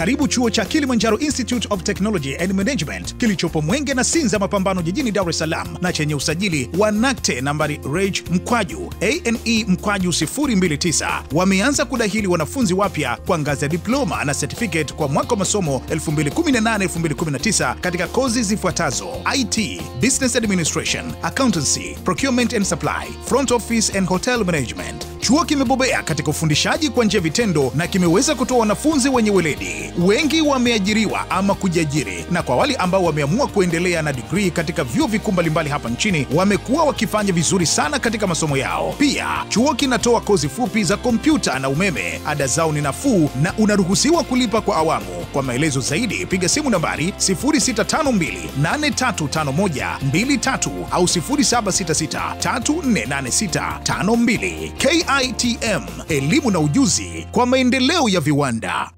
Karibu chuo cha Kilimanjaro Institute of Technology and Management kilichopo Mwenge na Sinza Mapambano jijini Dar es Salaam na chenye usajili wa NACTE nambari reg mkwaju ane mkwaju 029. Wameanza kudahili wanafunzi wapya kwa ngazi ya diploma na certificate kwa mwaka wa masomo 2018-2019 katika kozi zifuatazo: IT, Business Administration, Accountancy, Procurement and Supply, Front Office and Hotel Management. Chuo kimebobea katika ufundishaji kwa njia vitendo na kimeweza kutoa wanafunzi wenye weledi. Wengi wameajiriwa ama kujiajiri, na kwa wale ambao wameamua kuendelea na digrii katika vyuo vikuu mbalimbali hapa nchini wamekuwa wakifanya vizuri sana katika masomo yao. Pia chuo kinatoa kozi fupi za kompyuta na umeme. Ada zao ni nafuu na unaruhusiwa kulipa kwa awamu. Kwa maelezo zaidi piga simu nambari 0652835123 au 0766348652. KITM, elimu na ujuzi kwa maendeleo ya viwanda.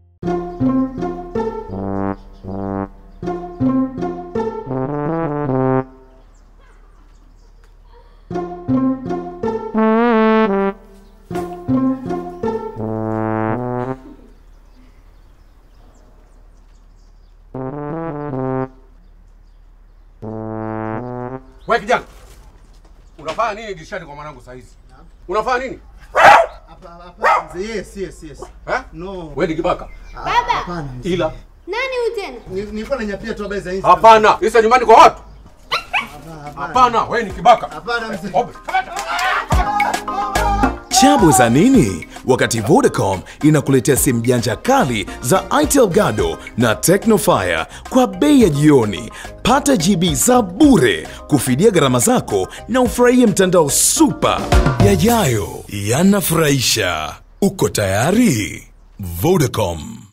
Wewe kijana. Unafanya nini dirishani kwa mwanangu saa hizi? Unafanya nini? Yes, yes, yes. Eh? No. Wewe ni kibaka. Baba, Hapana. Ila nani huyu tena? Ni- Nilikuwa nanyapia tu habari za Insta. hapana. Isa nyumbani kwa watu. Hapana, wewe ni kibaka. Hapana mzee. Obe. Chabu za nini? Wakati Vodacom inakuletea simu janja kali za Itel Gado na Tecnofire kwa bei ya jioni. Pata GB za bure kufidia gharama zako na ufurahie mtandao super. Yajayo yanafurahisha. Uko tayari? Vodacom.